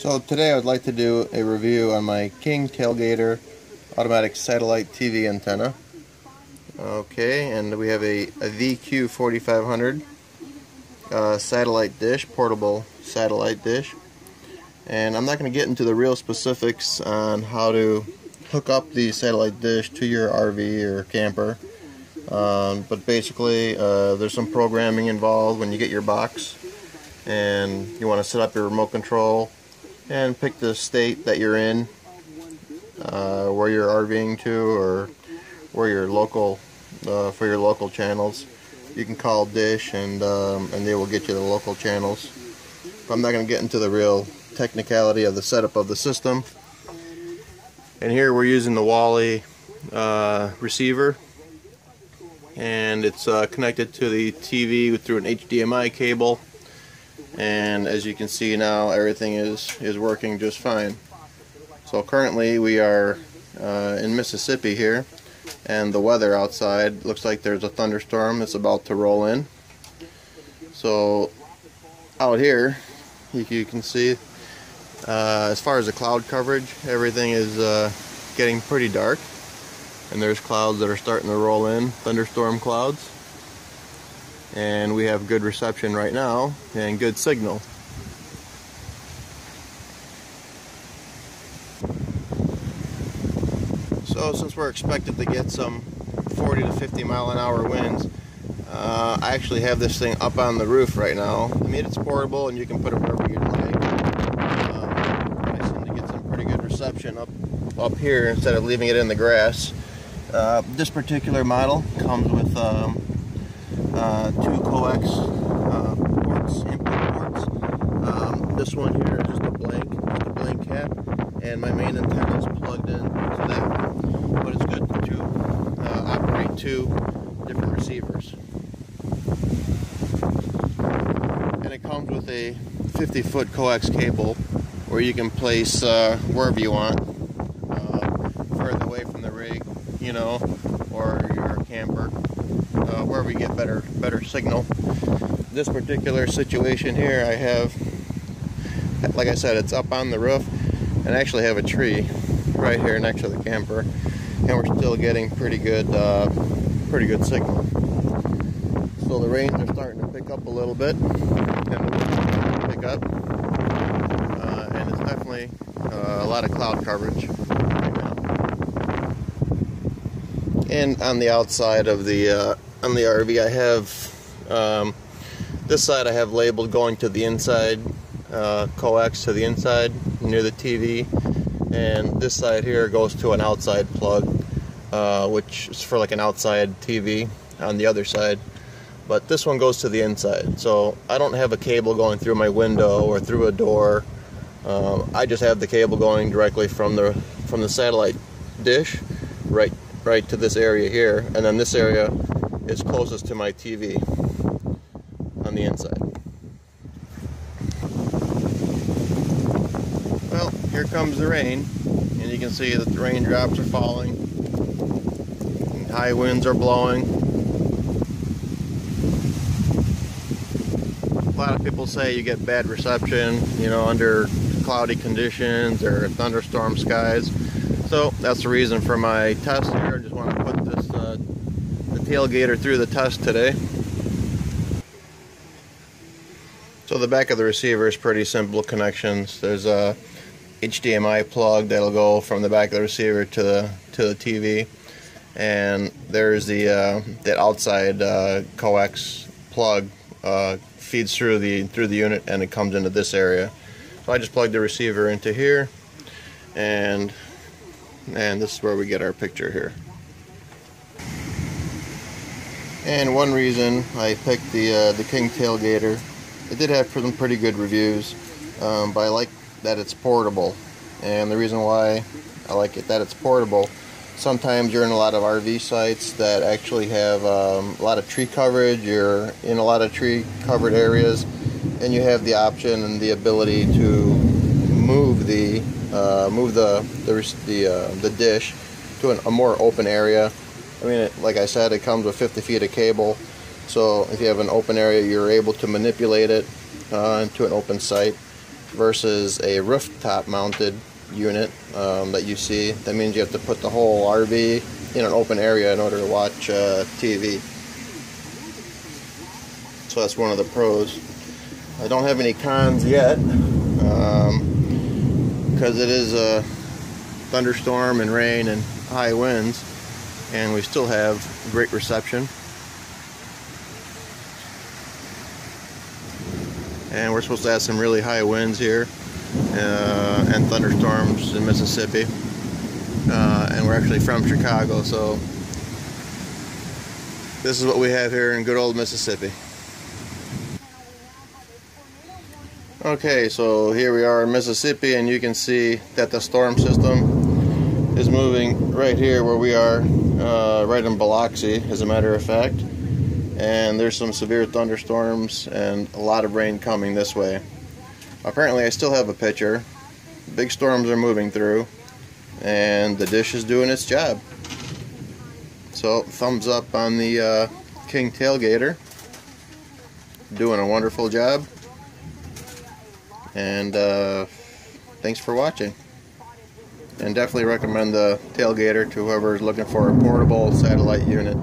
So today I would like to do a review on my King Tailgater automatic satellite TV antenna. Okay, and we have a, a VQ4500 uh, satellite dish, portable satellite dish. And I'm not going to get into the real specifics on how to hook up the satellite dish to your RV or camper. Um, but basically, uh, there's some programming involved when you get your box and you want to set up your remote control and pick the state that you're in, uh, where you're RVing to, or where your local uh, for your local channels. You can call Dish, and um, and they will get you the local channels. But I'm not going to get into the real technicality of the setup of the system. And here we're using the Wally uh, receiver, and it's uh, connected to the TV through an HDMI cable and as you can see now everything is is working just fine. So currently we are uh, in Mississippi here and the weather outside looks like there's a thunderstorm. That's about to roll in. So out here you, you can see uh, as far as the cloud coverage everything is uh, getting pretty dark. And there's clouds that are starting to roll in thunderstorm clouds and we have good reception right now and good signal. So since we're expected to get some 40 to 50 mile an hour winds, uh, I actually have this thing up on the roof right now. I mean it's portable and you can put it wherever you'd like. Uh, I seem to get some pretty good reception up, up here instead of leaving it in the grass. Uh, this particular model comes with um, uh, two coax uh, ports, input ports. Um, this one here is just a blank, just a blank cap, and my main antenna is plugged in to that. But it's good to uh, operate two different receivers. And it comes with a 50 foot coax cable where you can place uh, wherever you want, uh, further away from the rig, you know, or your camper uh, where we get better better signal. This particular situation here, I have, like I said, it's up on the roof, and I actually have a tree right here next to the camper, and we're still getting pretty good, uh, pretty good signal. So the rains are starting to pick up a little bit, and pick up, uh, and it's definitely uh, a lot of cloud coverage and on the outside of the uh, on the RV, I have um, this side I have labeled going to the inside, uh, coax to the inside near the TV, and this side here goes to an outside plug, uh, which is for like an outside TV on the other side. But this one goes to the inside, so I don't have a cable going through my window or through a door. Uh, I just have the cable going directly from the from the satellite dish right right to this area here, and then this area is closest to my TV on the inside. Well, here comes the rain, and you can see that the raindrops are falling, and high winds are blowing. A lot of people say you get bad reception, you know, under cloudy conditions or thunderstorm skies. So that's the reason for my test here. I just want to put tailgater through the test today. So the back of the receiver is pretty simple connections. There's a HDMI plug that'll go from the back of the receiver to the to the TV, and there's the uh, that outside uh, coax plug uh, feeds through the through the unit and it comes into this area. So I just plugged the receiver into here, and and this is where we get our picture here. And one reason I picked the uh, the King Tailgater, it did have some pretty good reviews, um, but I like that it's portable. And the reason why I like it that it's portable, sometimes you're in a lot of RV sites that actually have um, a lot of tree coverage. You're in a lot of tree covered areas, and you have the option and the ability to move the uh, move the the the, uh, the dish to an, a more open area I mean, it, like I said, it comes with 50 feet of cable. So if you have an open area, you're able to manipulate it uh, into an open site. versus a rooftop mounted unit um, that you see. That means you have to put the whole RV in an open area in order to watch uh, TV. So that's one of the pros. I don't have any cons yet because um, it is a thunderstorm and rain and high winds and we still have great reception. And we're supposed to have some really high winds here uh, and thunderstorms in Mississippi. Uh, and we're actually from Chicago, so this is what we have here in good old Mississippi. Okay, so here we are in Mississippi, and you can see that the storm system is moving right here where we are, uh, right in Biloxi, as a matter of fact. And there's some severe thunderstorms and a lot of rain coming this way. Apparently, I still have a picture. Big storms are moving through, and the dish is doing its job. So, thumbs up on the uh, King Tailgater. Doing a wonderful job. And uh, thanks for watching. And definitely recommend the Tailgater to whoever is looking for a portable satellite unit.